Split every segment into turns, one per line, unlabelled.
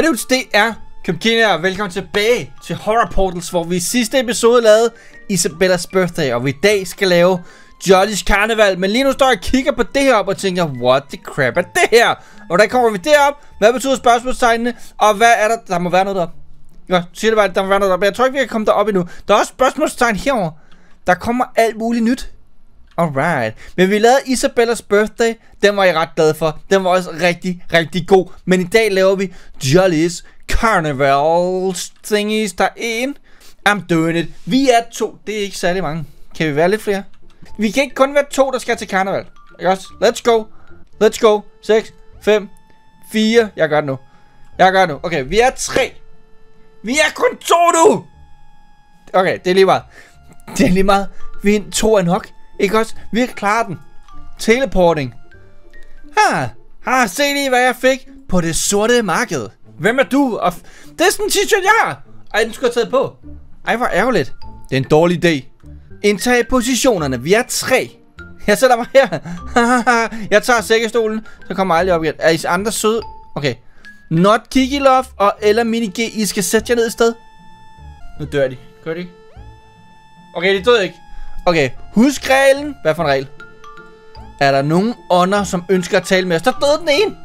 Hallo, det er Kymkina, og velkommen tilbage til Horror Portals, hvor vi i sidste episode lavede Isabellas birthday, og vi i dag skal lave Jolly's Carnival. Men lige nu står jeg og kigger på det her op og tænker, what the crap er det her? Og hvordan kommer vi derop? Hvad betyder spørgsmålstegnene? Og hvad er der? Der må være noget derop. Ja, siger det bare, der må være noget derop. Jeg tror ikke, vi kan komme derop endnu. Der er også spørgsmålstegn herover. Der kommer alt muligt nyt. Alright. Men vi lavede Isabellas birthday. Den var jeg ret glad for. Den var også rigtig, rigtig god. Men i dag laver vi Jolly's Carnival thingies. Der er en. I'm doing it. Vi er to. Det er ikke særlig mange. Kan vi være lidt flere? Vi kan ikke kun være to, der skal til karneval. Ikke også? Let's go. Let's go. 6, 5, 4. Jeg gør det nu. Jeg gør det nu. Okay, vi er tre. Vi er kun to nu. Okay, det er lige meget. Det er lige meget. Vi er to er nok. Ikke også? Vi kan klare den. Teleporting. Ha, ha, se lige hvad jeg fik på det sorte marked. Hvem er du? Og det er sådan en t-shirt, jeg har. Ej, den skulle jeg have taget på. Ej, hvor ærgerligt. Det er en dårlig idé. Indtag positionerne. Vi er tre. Jeg sætter mig her. jeg tager sækkestolen. Så kommer jeg aldrig op igen. Er I andre søde? Okay. Not Kiki Love og eller Mini G. I skal sætte jer ned et sted. Nu dør de. Gør de ikke? Okay, de døde ikke. Okay, husk reglen. Hvad for en regel? Er der nogen ånder, som ønsker at tale med os? Der døde den ene.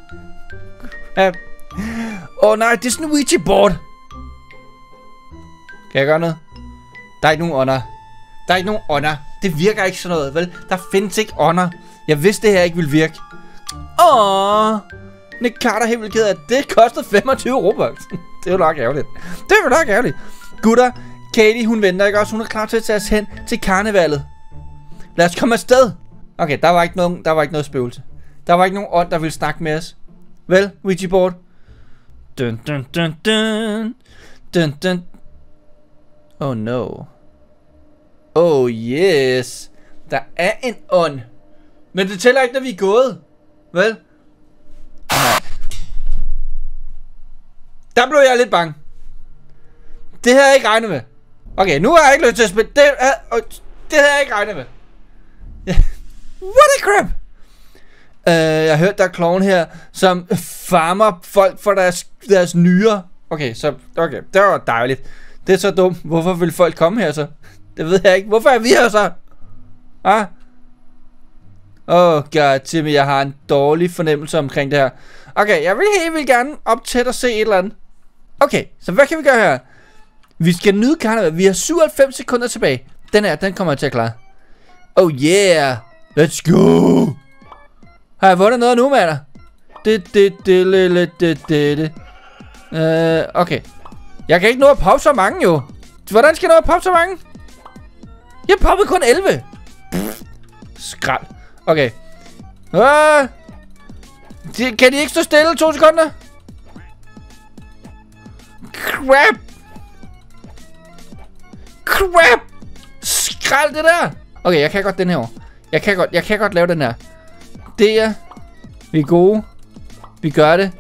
Ja. Åh oh, nej, det er sådan en Ouija board. Kan jeg gøre noget? Der er ikke nogen ånder. Der er ikke nogen ånder. Det virker ikke sådan noget, vel? Der findes ikke ånder. Jeg vidste, det her ikke ville virke. Åh. Nick Carter helt vildt ked af, det kostede 25 Robux. det er jo nok ærgerligt. Det er jo nok ærgerligt. Gutter, Katie, hun venter ikke også. Hun er klar til at tage os hen til karnevalet. Lad os komme afsted. Okay, der var ikke nogen, der var ikke noget spøgelse. Der var ikke nogen ånd, der ville snakke med os. Vel, Ouija board? Dun, dun, dun, dun. Dun, dun. Oh no. Oh yes. Der er en ånd. Men det tæller ikke, når vi er gået. Vel? Nej. Der blev jeg lidt bange. Det havde jeg ikke regnet med. Okay, nu har jeg ikke lyst til at spille. Det, uh, det havde jeg ikke regnet med. What a crap! Uh, jeg har hørt, der er kloven her, som farmer folk for deres, deres nyere. Okay, så okay, det var dejligt. Det er så dumt. Hvorfor vil folk komme her så? Det ved jeg ikke. Hvorfor er vi her så? Ah? Oh god, Timmy, jeg har en dårlig fornemmelse omkring det her. Okay, jeg vil helt vildt gerne op til at se et eller andet. Okay, så hvad kan vi gøre her? Vi skal nyde karneval. Vi har 97 sekunder tilbage. Den her, den kommer jeg til at klare. Oh yeah. Let's go. Har jeg vundet noget nu, mander? Det, det, det, det, det, det, det. Øh, okay. Jeg kan ikke nå at poppe så mange, jo. Hvordan skal jeg nå at poppe så mange? Jeg poppede kun 11. Pff, skrald. Okay. Øh, de, kan de ikke stå stille to sekunder? Crap. Crap. Skrald det der. Okay, jeg kan godt den her over. Jeg kan godt, jeg kan godt lave den her. Det er... Vi er gode. Vi gør det.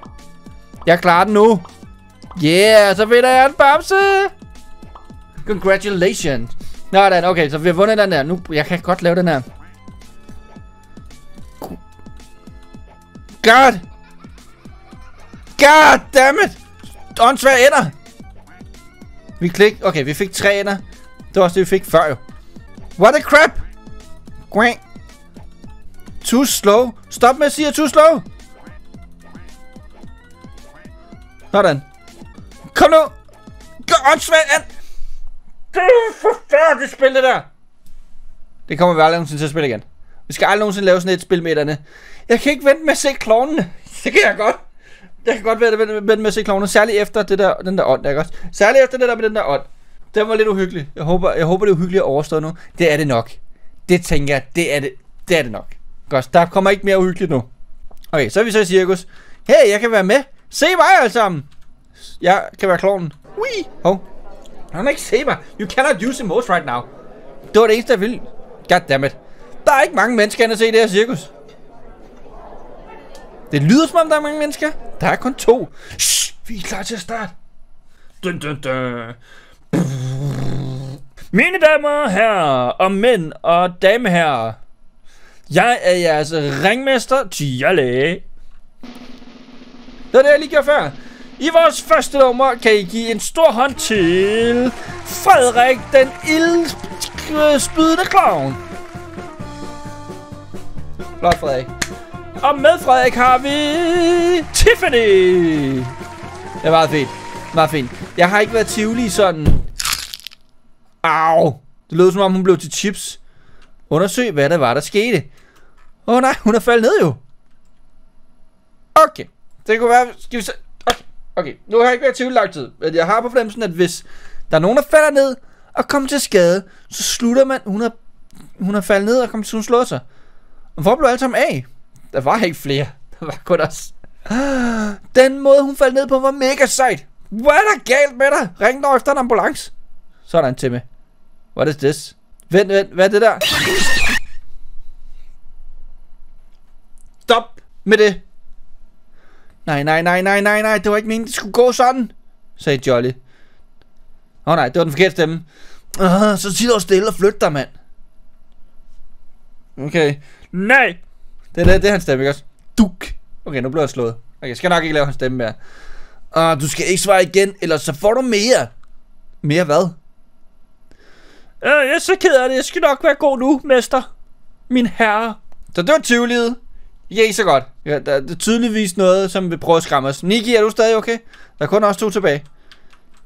Jeg klarer den nu. Yeah, så vinder jeg en bamse. Congratulations. Nå, den, okay, så vi har vundet den der. Nu, jeg kan godt lave den her. God. God damn it. Åndsvær ender. Vi klik. Okay, vi fik tre ender. Det var også det, vi fik før jo. What a crap. Quang. Too slow. Stop med at sige too slow. Sådan. Kom nu. Gå åndssvagt an. Det er forfærdeligt spil, det der. Det kommer vi aldrig nogensinde til at spille igen. Vi skal aldrig nogensinde lave sådan et spil med et andet. Jeg kan ikke vente med at se klovnene. Det kan jeg godt. Jeg kan godt vente, at vente med at se klovnene. Særligt efter det der, den der ånd, der, ikke også? Særligt efter det der med den der ånd. Den var lidt uhyggelig. Jeg håber, jeg håber det er uhyggeligt at overstå nu. Det er det nok. Det tænker jeg, det er det, det er det nok. Godt, der kommer ikke mere uhyggeligt nu. Okay, så er vi så i cirkus. Hey, jeg kan være med. Se mig alle sammen. Jeg kan være klovnen. Wee. Hov. Han kan ikke se mig. You cannot use emotes right now. Det var det eneste, jeg ville. Goddammit. Der er ikke mange mennesker, der se det her cirkus. Det lyder som om, der er mange mennesker. Der er kun to. Shh, vi er klar til at starte. Dun, dun, dun. Mine damer, og herrer og mænd og dameherrer. Jeg er jeres ringmester, Tjale. Det var det, jeg lige gjorde før. I vores første nummer kan I give en stor hånd til Frederik, den ildspydende clown. Flot, Frederik. Og med Frederik har vi Tiffany. Det er meget fint. Meget fint. Jeg har ikke været Tivoli sådan... Au. Det lød som om hun blev til chips. Undersøg, hvad der var, der skete. Åh oh, nej, hun er faldet ned jo. Okay. Det kunne være... Skal vi så... Okay. okay. Nu har jeg ikke været tvivl lang tid. Men jeg har på fornemmelsen, at hvis der er nogen, der falder ned og kommer til skade, så slutter man... Hun er, hun er faldet ned og kommer til at slå sig. Og hvor blev alle sammen af? Der var ikke flere. Der var kun os. Den måde, hun faldt ned på, var mega sejt. Hvad er der galt med dig? Ring dog efter en ambulance. Sådan, Timmy. What is this? Vent, vent, hvad er det der? Stop med det. Nej, nej, nej, nej, nej, nej. Det var ikke meningen, det skulle gå sådan. Sagde Jolly. Åh oh, nej, det var den forkerte stemme. Uh, så sig dog stille og flyt dig, mand. Okay. Nej. Det det, det er hans stemme, ikke også? Duk. Okay, nu bliver jeg slået. Okay, jeg skal nok ikke lave hans stemme mere. Uh, du skal ikke svare igen, eller så får du mere. Mere hvad? Øh, jeg er så ked af det. Jeg skal nok være god nu, mester. Min herre. Så det var tyvelivet. Ja, så godt. Ja, der, er tydeligvis noget, som vil prøve at skræmme os. Nikki, er du stadig okay? Der er kun også to tilbage.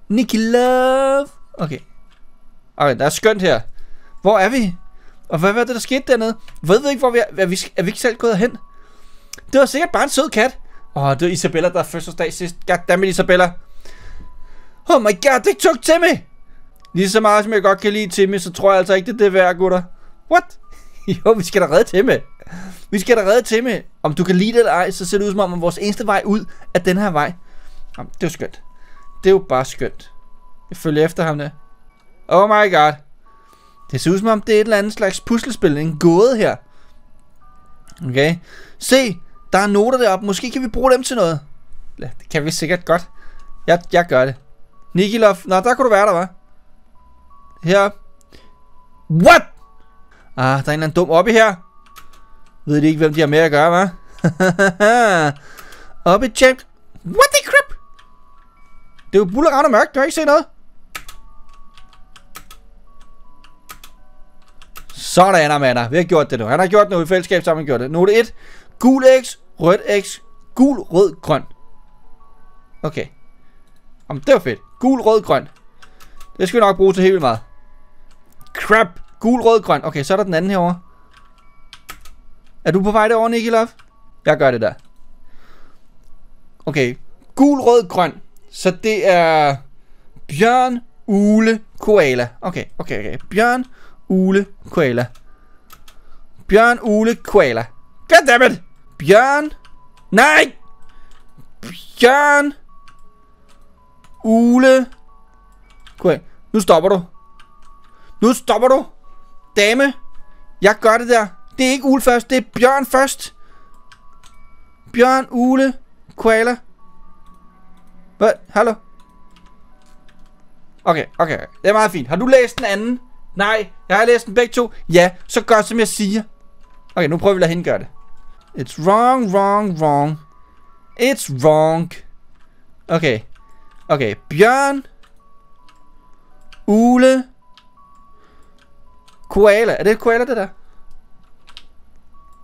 Nikki Love. Okay. Okay, der er skønt her. Hvor er vi? Og hvad var det, der skete dernede? Ved vi ikke, hvor vi er? Er vi, er vi ikke selv gået hen? Det var sikkert bare en sød kat. Åh, oh, det var Isabella, der er fødselsdag sidst. Goddammit, Isabella. Oh my god, det tog Timmy! Lige så meget, som jeg godt kan lide Timmy, så tror jeg altså ikke, det er det værd, gutter. What? jo, vi skal da redde Timmy. Vi skal da redde Timmy. Om du kan lide det eller ej, så ser det ud som om, at vores eneste vej ud er den her vej. Jamen, det er jo skønt. Det er jo bare skønt. Jeg følger efter ham der. Oh my god. Det ser ud som om, det er et eller andet slags puslespil. En gåde her. Okay. Se, der er noter deroppe. Måske kan vi bruge dem til noget. Ja, det kan vi sikkert godt. Jeg, jeg gør det. Nikilov. Nå, der kunne du være der, var. Her. What? Ah, der er en eller anden dum oppe her. Ved de ikke, hvem de har med at gøre, hva'? oppe i champ. What the crap? Det er jo bullerand og mørkt. Du har ikke set noget. Sådan, Amanda. Vi har gjort det nu. Han har gjort det nu i fællesskab sammen. Gjort det. Note 1. Gul X, rødt X, gul, rød, grøn. Okay. Jamen, det var fedt. Gul, rød, grøn. Det skal vi nok bruge til helt vildt meget. Crap. Gul, rød, grøn. Okay, så er der den anden herovre. Er du på vej derovre, Nicky Love? Jeg gør det der. Okay. Gul, rød, grøn. Så det er... Bjørn, ule, koala. Okay, okay, okay. Bjørn, ule, koala. Bjørn, ule, koala. Goddammit! Bjørn. Nej! Bjørn. Ule. Koala. Nu stopper du. Nu stopper du. Dame. Jeg gør det der. Det er ikke ule først. Det er bjørn først. Bjørn, ule, koala. Hvad? Hallo? Okay, okay. Det er meget fint. Har du læst den anden? Nej, jeg har læst den begge to. Ja, så gør som jeg siger. Okay, nu prøver vi at lade hende gøre det. It's wrong, wrong, wrong. It's wrong. Okay. Okay, Bjørn. Ule. Koala. Er det et koala, det der?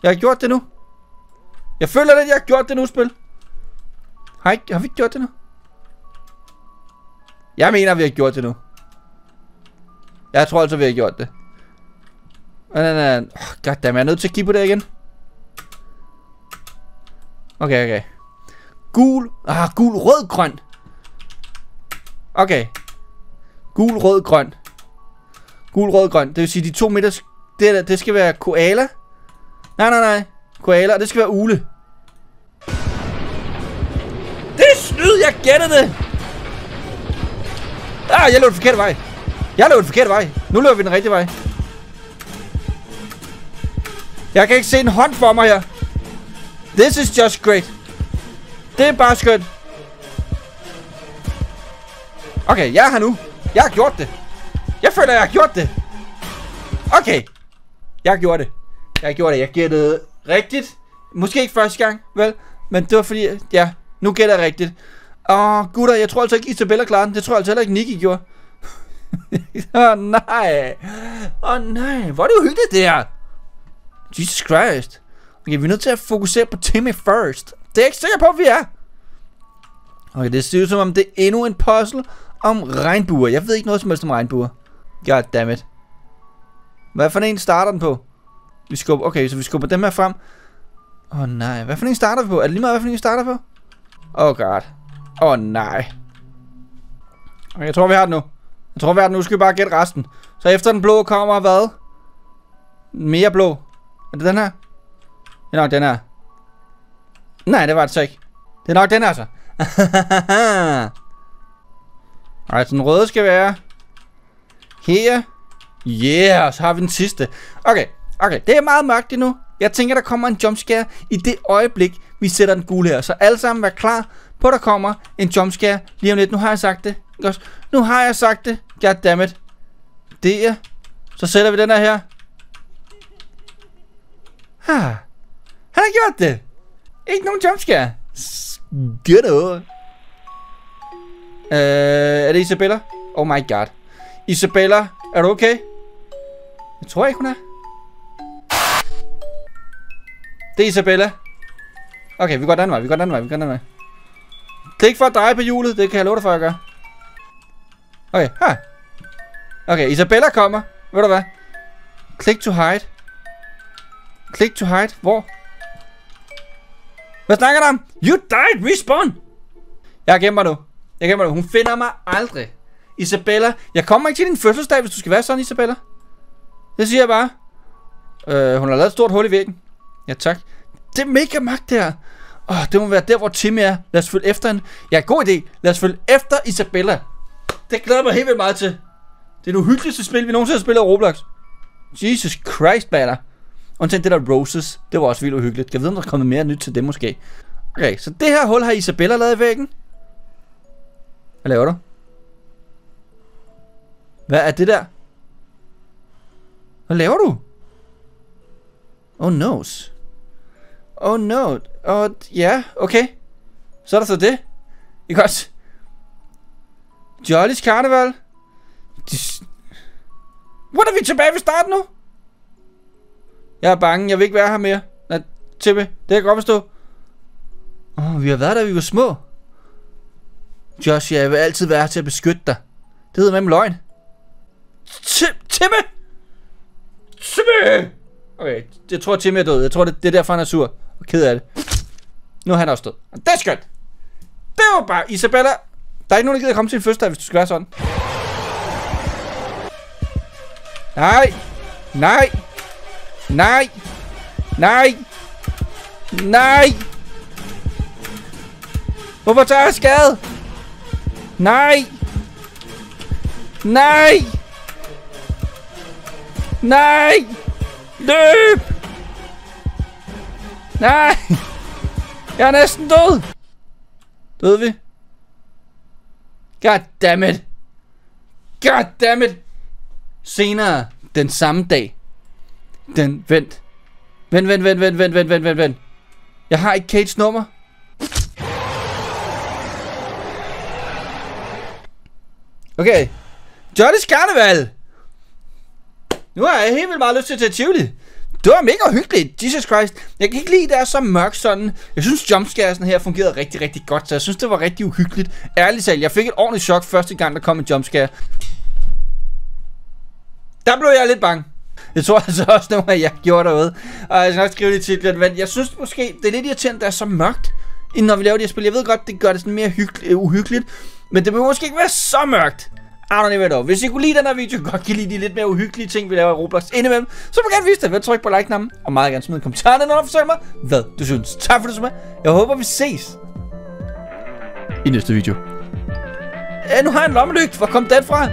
Jeg har gjort det nu. Jeg føler lidt, jeg har gjort det nu, spil. Har, ikke, har vi ikke gjort det nu? Jeg mener, vi har gjort det nu. Jeg tror altså, vi har gjort det. Nej, nej, nej. Oh, goddammit, jeg er nødt til at kigge på det igen. Okay, okay. Gul. Ah, gul, rød, grøn. Okay. Gul, rød, grøn. Gul, rød, grøn. Det vil sige, de to midter... Det, der, det skal være koala. Nej, nej, nej. Koala, det skal være ule. Det er snyd, jeg gættede det. Ah, jeg løb den forkerte vej. Jeg løb den forkerte vej. Nu løber vi den rigtige vej. Jeg kan ikke se en hånd for mig her. This is just great. Det er bare skønt. Okay, jeg er her nu. Jeg har gjort det. Jeg føler, jeg har gjort det. Okay. Jeg har gjort det. Jeg har gjort det. Jeg gættede rigtigt. Måske ikke første gang, vel? Men det var fordi, ja, nu gætter jeg rigtigt. Åh, gutter, jeg tror altså ikke Isabella klarede den. Det tror jeg altså heller ikke Nicky gjorde. Åh, oh, nej. Åh, oh, nej. Hvor er det uhyggeligt, det her. Jesus Christ. Okay, vi er nødt til at fokusere på Timmy first. Det er jeg ikke sikker på, at vi er. Okay, det ser ud som om det er endnu en puzzle om regnbuer. Jeg ved ikke noget som helst om regnbuer. Goddammit. Hvad for en starter den på? Vi skubber, okay, så vi skubber dem her frem. Åh oh, nej, hvad for en starter vi på? Er det lige meget, hvad for en vi starter på? Oh god. Åh oh, nej. Okay, jeg tror, vi har det nu. Jeg tror, vi har det nu. Skal vi bare gætte resten. Så efter den blå kommer hvad? Mere blå. Er det den her? Det er nok den her. Nej, det var det så ikke. Det er nok den her så. Alright, så den røde skal være her. Yeah, så har vi den sidste. Okay, okay, det er meget mørkt endnu. Jeg tænker, der kommer en jumpscare i det øjeblik, vi sætter den gule her. Så alle sammen vær klar på, der kommer en jumpscare lige om lidt. Nu har jeg sagt det. Nu har jeg sagt det. Goddammit. Det er. Så sætter vi den her her. Ah. Han har gjort det. Ikke nogen jumpscare. Good over. Øh, er det Isabella? Oh my god. Isabella, er du okay? Jeg tror ikke, hun er. Det er Isabella. Okay, vi går den vej, vi går den vej, vi går den vej. Klik for at dreje på hjulet, det kan jeg love dig for at gøre. Okay, her. Okay, Isabella kommer. Ved du hvad? Click to hide. Click to hide. Hvor? Hvad snakker du om? You died, respawn! Jeg gemmer nu. Jeg gemmer nu. Hun finder mig aldrig. Isabella, jeg kommer ikke til din fødselsdag, hvis du skal være sådan, Isabella. Det siger jeg bare. Øh, hun har lavet et stort hul i væggen. Ja, tak. Det er mega magt, det her. Åh, det må være der, hvor Timmy er. Lad os følge efter hende. Ja, god idé. Lad os følge efter Isabella. Det glæder mig helt vildt meget til. Det er det uhyggeligste spil, vi nogensinde har spillet af Roblox. Jesus Christ, batter. Undtagen det der Roses. Det var også vildt uhyggeligt. Jeg ved, om der er kommet mere nyt til det måske. Okay, så det her hul har Isabella lavet i væggen. Hvad laver du? Hvad er det der? Hvad laver du? Oh noes. Oh no. Oh, ja, okay. Så er der så det. Ikke også? Jolly's Karneval. What er vi tilbage ved starten nu? Jeg er bange, jeg vil ikke være her mere. Nej, Tippe, det kan jeg godt forstå. Åh, oh, vi har været der, vi var små. Josh, jeg vil altid være her til at beskytte dig. Det hedder med løgn. Timme! Timme! Okay, jeg tror, Timme er død. Jeg tror, det, det er derfor, han er sur. Og ked af det. Nu er han også død. Det er skønt. Det var bare... Isabella, der er ikke nogen, der gider komme til en fødselsdag, hvis du skal være sådan. Nej. Nej. Nej. Nej. Nej. Hvorfor tager jeg skade? Nej. Nej. Nej. Løb. Nej. Jeg er næsten død. Døde vi? God damn it. God damn it. Senere den samme dag. Den, vent. Vent, vent, vent, vent, vent, vent, vent, vent, vent. Jeg har ikke Kates nummer. Okay. Johnny's Carnival. Nu har jeg helt vildt meget lyst til at tage Tivoli. Det var mega hyggeligt. Jesus Christ. Jeg kan ikke lide, at det er så mørkt sådan. Jeg synes, jumpscaresen her fungerede rigtig, rigtig godt. Så jeg synes, det var rigtig uhyggeligt. Ærligt talt, jeg fik et ordentligt chok første gang, der kom en jumpscare. Der blev jeg lidt bange. Jeg tror altså også nogle af jer gjorde derude. Og jeg skal nok skrive det i titlen. Men jeg synes måske, det er lidt irriterende, at det er så mørkt, når vi laver det her spil. Jeg ved godt, det gør det sådan mere uhyggeligt. Men det må måske ikke være så mørkt. I don't even know. Hvis I kunne lide den her video, godt kan lide de lidt mere uhyggelige ting, vi laver i Roblox indimellem, så må gerne vise det ved at trykke på like-knappen, og meget gerne smide en kommentar ned, når du fortæller mig, hvad du synes. Tak for det, med. Jeg håber, vi ses i næste video. Ja, nu har jeg en lommelygt. Hvor kom den fra?